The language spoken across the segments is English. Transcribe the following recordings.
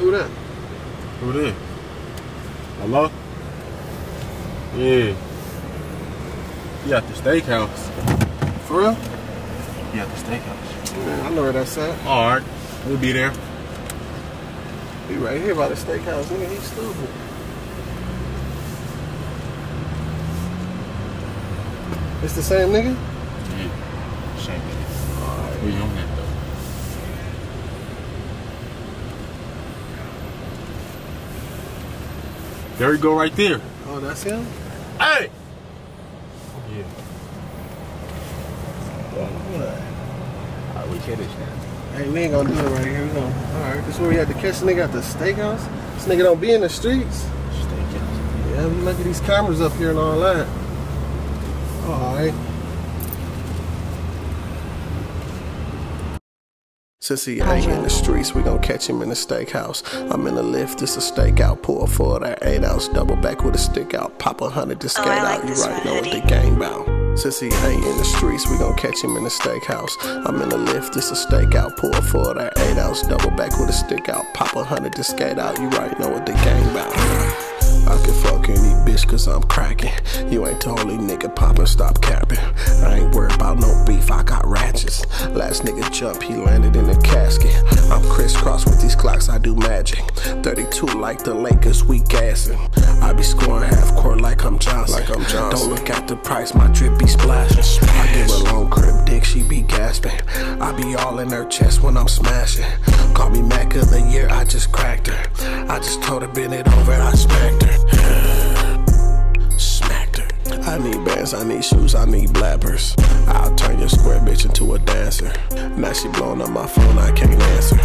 Who that? Who this? Hello? Yeah. You at the steakhouse. For real? You at the steakhouse. Man, I know where that's at. Alright. We'll be there. He right here by the steakhouse. Nigga, he's stupid. It's the same nigga? Yeah. Same nigga. Alright. We on that There you go right there. Oh, that's him? Hey! Yeah. Alright, we finish now. Hey, we ain't gonna do it right here. We gonna, all right, this is where we had to catch the nigga at the steakhouse. This nigga don't be in the streets. Steakhouse. Yeah, we look at these cameras up here and all that. All right. Since he ain't in the streets, we gon' catch him in the steakhouse. I'm in the lift, it's a stakeout. Pull four of that eight ounce, double back with a stick out. Pop a hundred to skate I like out. You right know what the gang bout. Since he ain't in the streets, we gon' catch him in the steakhouse. I'm in the lift, it's a stakeout. Pull four of that eight ounce, double back with a stick out. Pop a hundred to skate out. You right know what the gang bout. I can fuck any bitch cause I'm cracking. You ain't the only nigga poppin', stop capping. I ain't worried about no beef, I got. Last nigga jump, he landed in a casket. I'm crisscross with these clocks, I do magic. 32 like the Lakers, we gassing. I be scoring half court like I'm Johnson. Like I'm Johnson. Don't look at the price, my drip be splashing. I give her long crib dick, she be gasping. I be all in her chest when I'm smashing. Call me Mac of the year, I just cracked her. I just told her bend it over, I smacked her. I need bands, I need shoes, I need blabbers. I'll turn your square bitch into a dancer. Now she blowing up my phone, I can't answer.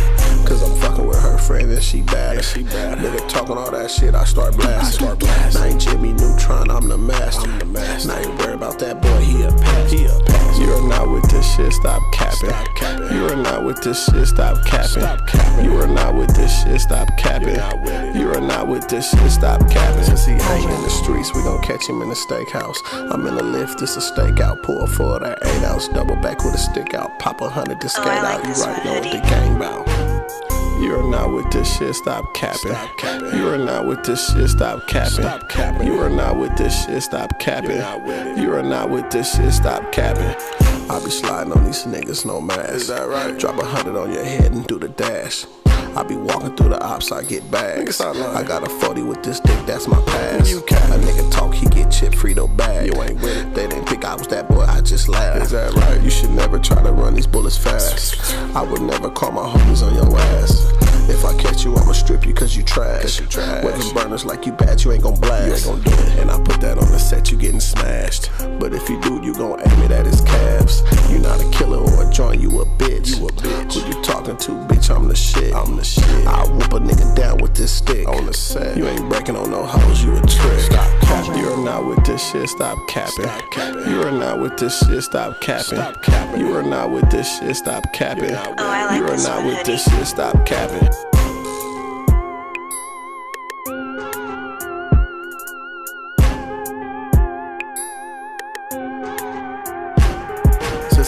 Cause I'm fucking with her friend and she bad. she bad. Nigga talking all that shit, I start blasting. I start blasting. Now ain't Jimmy Neutron, I'm the master. I'm the master. Now ain't worried about that boy, he a pass. He a pass. You are not with this shit, stop capping. Stop with this shit, stop capping. Stop capping. You are not with this shit, stop capping. not with it. You are not with this shit, stop capping. Since he ain't in the streets, we gon' catch him in the steakhouse. I'm in the lift, it's a stakeout. Pull four of that eight ounce, double back with a stick out. Pop a hundred to oh, skate I like out. You right know what the hoodie. gang bout. You are not with this shit, stop capping. Stop capping. You are not with this shit, stop capping. Stop capping. You are not with this shit, stop capping. You're not with. You are not with this shit, stop capping. I be sliding on these niggas, no mask. Is that right? Drop a hundred on your head and do the dash. I be walking through the ops, I get bags. Nigga, stop lying. I got a 40 with this dick, that's my pass. You cap. A nigga talk, he get chip Frito bag. You ain't with it. They didn't think I was that boy, I just laughed. Is that right? You should never try to run these bullets fast. I would never call my homies on your ass. If I catch you, I'ma strip you cause you trash. you trash. Waving burners like you bad, you ain't gon' blast. You ain't gon' it. And I put that on the set, you getting smashed. But if you do, you gon' aim it at his calves. You not a killer or a joint, you a bitch. You a bitch. Who you talking to, bitch? I'm the shit. I'm the shit. I'll whoop a nigga with this stick. On the set. You ain't breaking on no hoes, you a trick. Stop capping. You are not with this shit, stop capping. Stop capping. You are not with this shit, stop capping. Stop capping. You are not with this shit, stop capping. You're not with Oh, I like You are this not one, with this shit, stop capping.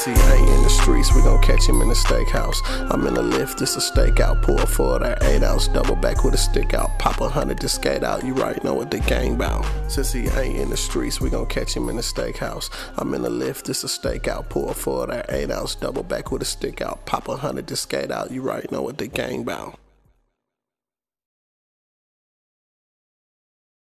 He ain't in the streets, we gon' catch him in the steakhouse. I'm in the lift, it's a stakeout. Four of that eight ounce, double back with a stick out. Pop a hundred to skate out. You right know what the gang bout. Since he ain't in the streets, we gon' catch him in the steakhouse. I'm in the lift, it's a stakeout. Four of that eight ounce, double back with a stick out. Pop a hundred to skate out. You right know what the gang bout.